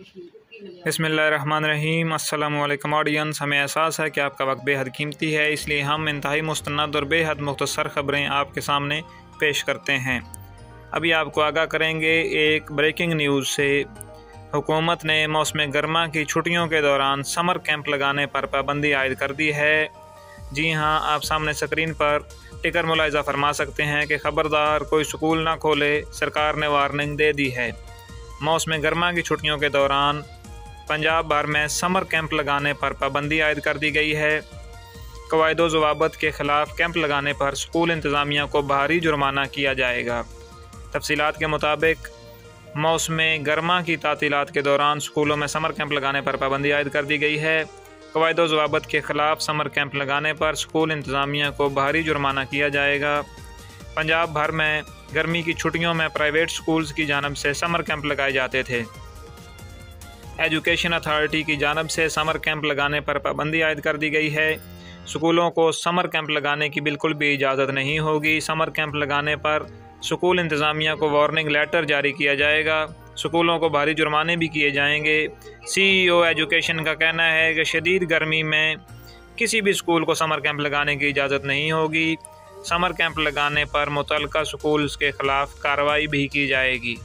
बसमीम अल्लाम ऑडियंस, हमें एहसास है कि आपका वक्त बेहद कीमती है, इसलिए हम इंतहाई मुस्ंद और बेहद मुख्तसर ख़बरें आपके सामने पेश करते हैं। अभी आपको आगाह करेंगे एक ब्रेकिंग न्यूज़ से। हुकूमत ने मौसम गर्मा की छुट्टियों के दौरान समर कैंप लगाने पर पाबंदी आयद कर दी है। जी हाँ आप सामने स्क्रीन पर टिकर मुलायजा फरमा सकते हैं कि ख़बरदार कोई स्कूल ना खोले, सरकार ने वार्निंग दे दी है। मौसम गर्मा की छुट्टियों के दौरान पंजाब भर में समर कैंप लगाने पर पाबंदी आयद कर दी गई है। कवायद जवाबत के ख़िलाफ़ कैंप लगाने पर स्कूल इंतज़ामिया को भारी जुर्माना किया जाएगा। तफसीत के मुताबिक, मौसम गर्मा की तातीलत के दौरान स्कूलों में समर कैंप लगाने पर पाबंदी आयद कर दी गई है। कवायद जवाबत के ख़िलाफ़ समर कैंप लगाने पर स्कूल इंतज़ामिया को भारी जुर्माना किया जाएगा। पंजाब भर में गर्मी की छुट्टियों में प्राइवेट स्कूल्स की जानब से समर कैंप लगाए जाते थे। एजुकेशन अथॉरिटी की जानब से समर कैंप लगाने पर पाबंदी आयद कर दी गई है। स्कूलों को समर कैंप लगाने की बिल्कुल भी इजाज़त नहीं होगी। समर कैंप लगाने पर स्कूल इंतज़ामिया को वार्निंग लेटर जारी किया जाएगा। स्कूलों को भारी जुर्माने भी किए जाएँगे। सीईओ एजुकेशन का कहना है कि शदीद गर्मी में किसी भी स्कूल को समर कैंप लगाने की इजाज़त नहीं होगी। समर कैंप लगाने पर मुतलका स्कूल्स के ख़िलाफ़ कार्रवाई भी की जाएगी।